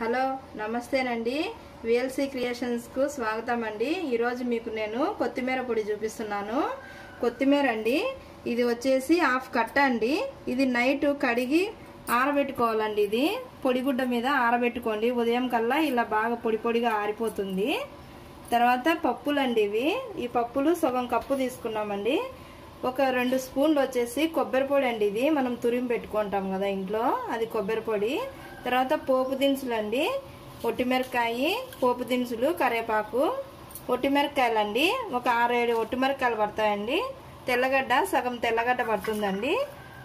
Hello నమస్తేనండి. VLC క్రియేషన్స్కు స్వాగతం అండి ఈరోజు మీకు నేను కొత్తిమీర పొడి చూపిస్తున్నాను. కొత్తిమీర అండి. ఇది వచ్చేసి హాఫ్ కట్ట అండి. ఇది నైట్ కడిగి ఆరబెట్టుకోవాలండి ఇది. పొడిగుడ్డ మీద ఆరబెట్టుకోండి. ఉదయం కల్లా ఇలా బాగా పొడి పొడిగా ఆరిపోతుంది. తర్వాత పప్పులండి ఇవి. ఈ పప్పులు సగం కప్పు తీసుకున్నామండి. ఒక రెండు స్పూన్లు వచ్చేసి కొబ్బరి పొడి అండి ఇది. మనం తురిమి పెట్టుకుంటాం కదా ఇంట్లో. అది కొబ్బరి పొడి. తర్వాత పోపు దినుసులు అండి ఒట్టిమిరకాయ పోపు దినుసులు కరివేపాకు. ఒట్టిమిరకాయలు అండి ఒక ఆరు ఏడు ఒట్టిమిరకాయలు పడతాయండి. తెల్లగడ్డ సగం తెల్లగడ్డ పడుతుందండి.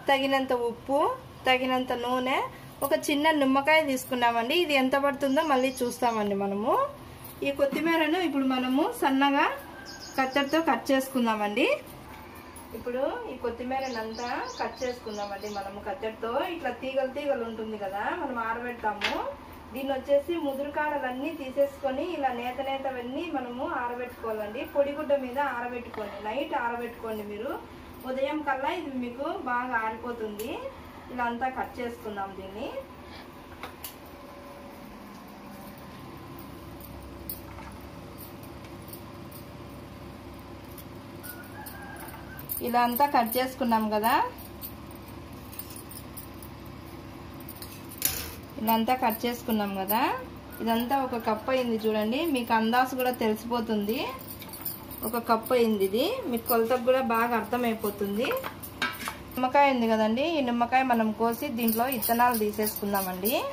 తగినంత ఉప్పు తగినంత నూనె ఒక చిన్న నిమ్మకాయ తీసుకున్నామండి. ఇది ఎంత పడుతుందో మళ్ళీ చూస్తామండి మనము. ఈ కొత్తిమీరను ఇప్పుడు మనము సన్నగా కత్తెరతో కట్ చేసుకుందామండి. ఇప్పుడు ఈ కొత్తిమీరనంతా కట్ చేసుకుందామండి మనము కత్తెరతో. ఇట్లా తీగలు తీగలు ఉంటుంది కదా మనం ఆరబెడతాము. దీన్ని వచ్చేసి ముదురుకాడలన్నీ తీసేసుకొని ఇలా నేత నేతవన్నీ మనము ఆరబెట్టుకోవాలండి. పొడిగుడ్డ మీద ఆరబెట్టుకోండి. నైట్ ఆరబెట్టుకోండి మీరు. ఉదయం కల్లా ఇది మీకు బాగా ఆరిపోతుంది. ఇలా అంతా కట్ చేసుకుందాం దీన్ని. ఇలా అంతా కట్ చేసుకున్నాం కదా. ఇలా అంతా కట్ చేసుకున్నాం కదా. ఇదంతా ఒక కప్ అయింది చూడండి. మీకు అందాసు కూడా తెలిసిపోతుంది. ఒక కప్ అయింది ఇది. మీకు కొలతకు కూడా బాగా అర్థమైపోతుంది. నిమ్మకాయ ఉంది కదండి. ఈ నిమ్మకాయ మనం కోసి దీంట్లో ఇత్తనాలు తీసేసుకుందామండి.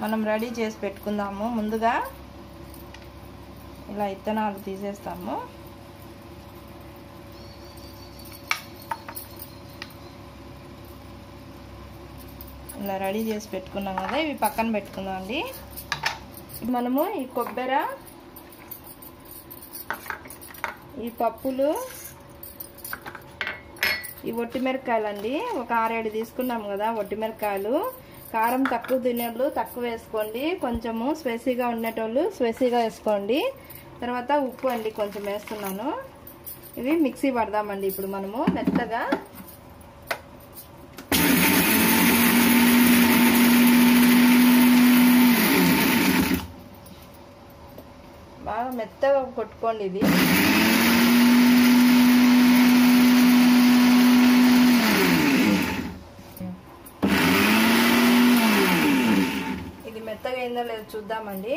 మనం రెడీ చేసి పెట్టుకుందాము ముందుగా. ఇలా ఇత్తనాలు తీసేస్తాము. ఇలా రెడీ చేసి పెట్టుకున్నాం కదా ఇవి పక్కన పెట్టుకుందాం అండి. మనము ఈ కొబ్బరి ఈ పప్పులు ఈ ఒట్టిమిరకాయలు అండి ఒక ఆరేడు తీసుకున్నాం కదా ఒట్టిమిరకాయలు కారం తక్కువ తినేళ్ళు తక్కువ వేసుకోండి. కొంచెము స్పైసీగా ఉండేటోళ్ళు స్పైసీగా వేసుకోండి. తర్వాత ఉప్పు అండి కొంచెం వేస్తున్నాను. ఇవి మిక్సీ పడదామండి. ఇప్పుడు మనము మెత్తగా బాగా మెత్తగా కొట్టుకోండి ఇది. ఇది మెత్తగా అయిందో లేదో చూద్దామండి.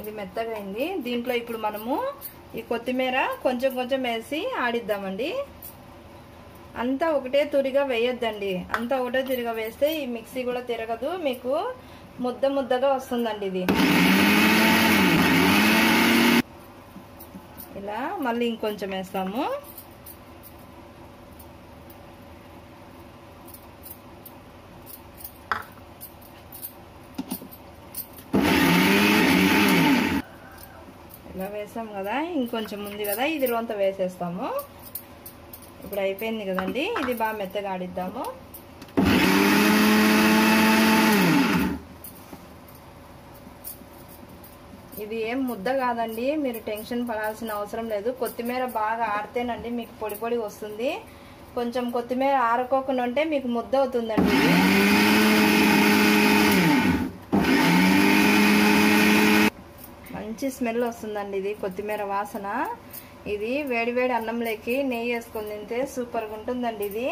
ఇది మెత్తగా అయింది. దీంట్లో ఇప్పుడు మనము ఈ కొత్తిమీర కొంచెం కొంచెం వేసి ఆడిద్దామండి. అంతా ఒకటే తురిగా వేయొద్దండి. అంతా ఒకటే తురిగా వేస్తే ఈ మిక్సీ కూడా తిరగదు. మీకు ముద్ద ముద్దగా వస్తుందండి ఇది. ఇలా మళ్ళీ ఇంకొంచెం వేస్తాము. ఇలా వేసాం కదా ఇంకొంచెం ఉంది కదా ఇది రొంత వేసేస్తాము. ఇప్పుడు అయిపోయింది కదండి ఇది బాగా మెత్తగా ఆడిద్దాము. ఇది ఏం ముద్ద కాదండి. మీరు టెన్షన్ పడాల్సిన అవసరం లేదు. కొత్తిమీర బాగా ఆడితేనండి మీకు పొడి పొడి వస్తుంది. కొంచెం కొత్తిమీర ఆరుకోకుండా ఉంటే మీకు ముద్ద అవుతుందండి. మంచి స్మెల్ వస్తుందండి ఇది కొత్తిమీర వాసన. ఇది వేడి వేడి అన్నంలోకి నెయ్యి వేసుకొని తింటే సూపర్గా ఉంటుందండి ఇది.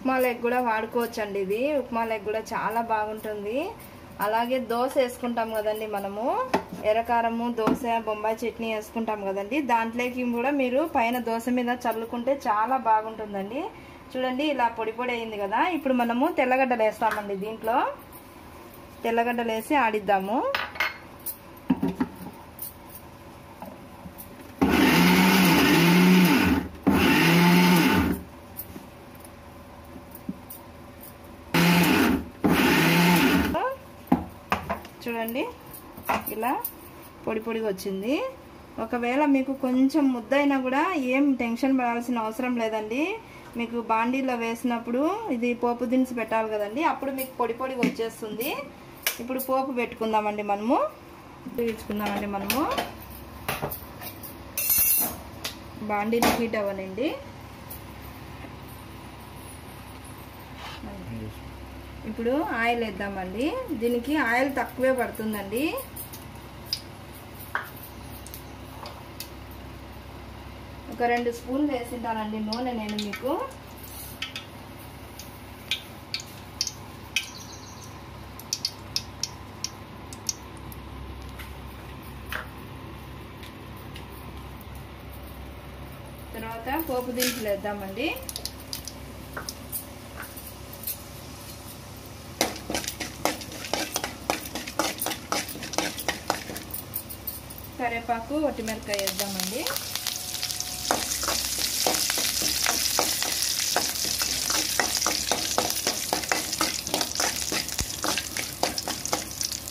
ఉప్మా లెగ్ కూడా వాడుకోవచ్చండి ఇది. ఉప్మా లెగ్ కూడా చాలా బాగుంటుంది. అలాగే దోశ వేసుకుంటాం కదండి మనము. ఎర్రకారము దోశ బొంబాయి చట్నీ వేసుకుంటాం కదండి. దాంట్లోకి కూడా మీరు పైన దోశ మీద చల్లుకుంటే చాలా బాగుంటుందండి. చూడండి ఇలా పొడి పొడి అయింది కదా. ఇప్పుడు మనము తెల్లగడ్డలు వేస్తామండి దీంట్లో. తెల్లగడ్డలు వేసి ఆడిద్దాము. చూడండి. ఇలా పొడి పొడిగా వచ్చింది. ఒకవేళ మీకు కొంచెం ముద్దైనా కూడా ఏం టెన్షన్ పడాల్సిన అవసరం లేదండి. మీకు బాండీలో వేసినప్పుడు ఇది పోపు దినుసు పెట్టాలి కదండి. అప్పుడు మీకు పొడి పొడిగా వచ్చేస్తుంది. ఇప్పుడు పోపు పెట్టుకుందామండి మనము. పీల్చుకుందామండి మనము. బాండీలు హీట్ అవ్వనండి. ఇప్పుడు ఆయిల్ వేద్దామండి. దీనికి ఆయిల్ తక్కువే పడుతుందండి. ఒక రెండు స్పూన్లు వేసింటానండి నూనె నేను మీకు. తర్వాత పోపు దినుసులు వేద్దామండి. కరివేపాకు ఒట్టిమిరకాయ వేద్దామండి.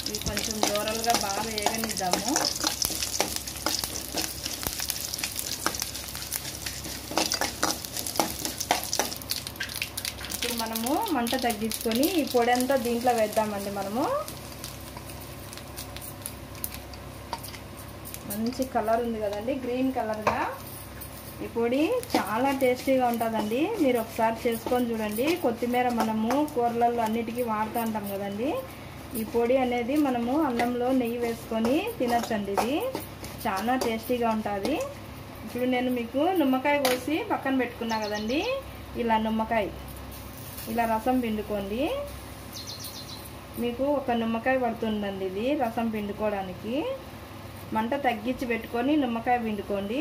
ఇవి కొంచెం దూరలుగా బాగా వేగనిద్దాము. ఇప్పుడు మనము మంట తగ్గించుకొని ఈ పొడి అంతా దీంట్లో వేద్దామండి మనము. మంచి కలర్ ఉంది కదండి గ్రీన్ కలర్గా ఈ పొడి చాలా టేస్టీగా ఉంటుందండి. మీరు ఒకసారి చేసుకొని చూడండి. కొత్తిమీర మనము కూరలలో అన్నిటికీ వాడుతూ ఉంటాం కదండి. ఈ పొడి అనేది మనము అన్నంలో నెయ్యి వేసుకొని తినచ్చండి ఇది. చాలా టేస్టీగా ఉంటుంది. ఇప్పుడు నేను మీకు నిమ్మకాయ కోసి పక్కన పెట్టుకున్నా కదండి. ఇలా నిమ్మకాయ ఇలా రసం పిండుకోండి. మీకు ఒక నిమ్మకాయ పడుతుందండి ఇది రసం పిండుకోవడానికి. మంట తగ్గించి పెట్టుకొని నిమ్మకాయ పిండుకోండి.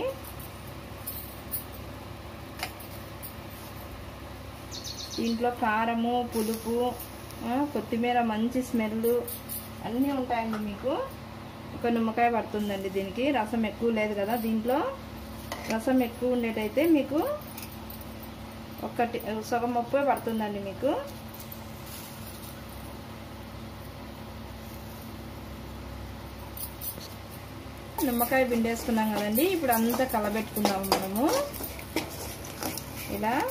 దీంట్లో కారము పులుపు కొత్తిమీర మంచి స్మెల్ అన్నీ ఉంటాయండి మీకు. ఒక నిమ్మకాయ పడుతుందండి దీనికి. రసం ఎక్కువ లేదు కదా దీంట్లో. రసం ఎక్కువ ఉండేటైతే మీకు ఒకటి సగం ముప్పై పడుతుందండి మీకు. నిమ్మకాయ పిండేసుకున్నాం కదండి. ఇప్పుడు అంతా కలబెట్టుకుందాము మనము. ఇలా.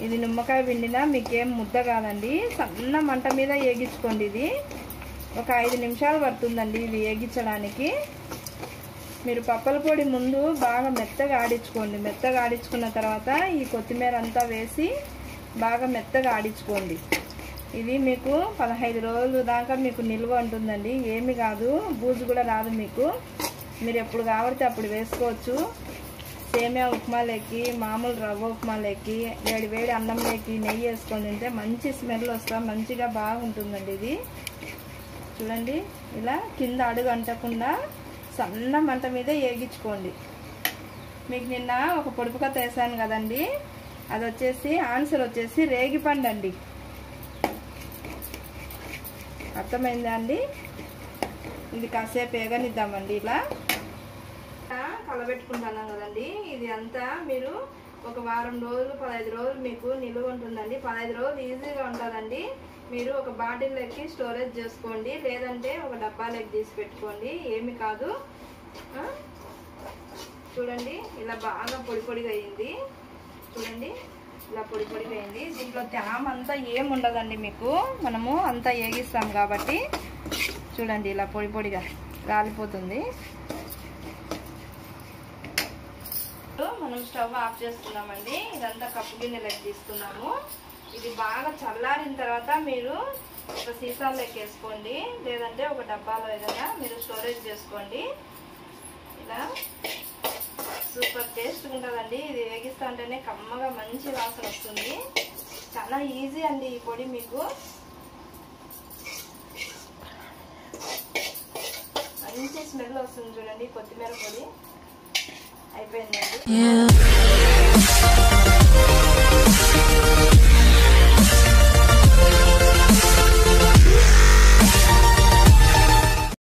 ఇది నిమ్మకాయ పిండినా మీకేం ముద్ద కాదండి. సన్న మంట మీద ఏగించుకోండి ఇది. ఒక ఐదు నిమిషాలు పడుతుందండి ఇది ఏగించడానికి. మీరు పప్పల పొడి ముందు బాగా మెత్తగా ఆడించుకోండి. మెత్తగా ఆడించుకున్న తర్వాత ఈ కొత్తిమీర అంతా వేసి బాగా మెత్తగా ఆడించుకోండి. ఇది మీకు పదహైదు రోజుల దాకా మీకు నిల్వ ఉంటుందండి. ఏమి కాదు. బూజు కూడా రాదు మీకు. మీరు ఎప్పుడు కావడితే అప్పుడు వేసుకోవచ్చు. సేమియా ఉప్మాలోకి మామూలు రవ్వ ఉప్మాలోకి వేడి వేడి అన్నంలోకి నెయ్యి వేసుకొని తింటే మంచి స్మెల్ వస్తా మంచిగా బాగుంటుందండి ఇది. చూడండి ఇలా కింద అడుగు అంటకుండా సన్న మంట మీద ఏగించుకోండి. మీకు నిన్న ఒక పొడుపు కథ వేసాను కదండి. అది వచ్చేసి ఆన్సర్ వచ్చేసి రేగిపండు అండి. అర్థమైందా అండి? ఇది కాసేపు వేగనిద్దామండి ఇలా. కలబెట్టుకుంటున్నాం కదండి. ఇది అంతా మీరు ఒక వారం రోజులు పదహైదు రోజులు మీకు నిలువ ఉంటుందండి. పదహైదు రోజులు ఈజీగా ఉంటుందండి. మీరు ఒక బాటిల్లోకి స్టోరేజ్ చేసుకోండి. లేదంటే ఒక డబ్బాలోకి తీసి పెట్టుకోండి. ఏమి కాదు. చూడండి ఇలా బాగా పొడి పొడిగా అయింది. చూడండి ఇలా పొడి పొడిగా అయింది. దీంట్లో తేమ అంతా ఏమి ఉండదండి మీకు. మనము అంతా ఏగిస్తాం కాబట్టి. చూడండి ఇలా పొడి పొడిగా రాలిపోతుంది. మనం స్టవ్ ఆఫ్ చేసుకున్నామండి ఇదంతా కప్పు గిన్నెలకు తీసుకున్నాము ఇది బాగా చల్లారిన తర్వాత మీరు ఒక సీసాలోకి వేసుకోండి లేదంటే ఒక డబ్బాలో ఏదైనా మీరు స్టోరేజ్ చేసుకోండి. ఇలా సూపర్ టేస్ట్ ఉంటుందండి. ఇది వేగిస్తూ ఉంటేనే కమ్మగా మంచి వాసన వస్తుంది. చాలా ఈజీ అండి ఈ పొడి మీకు. మంచి స్మెల్ వస్తుంది చూడండి కొత్తిమీర పొడి. అయిపోయిందండి Yeah.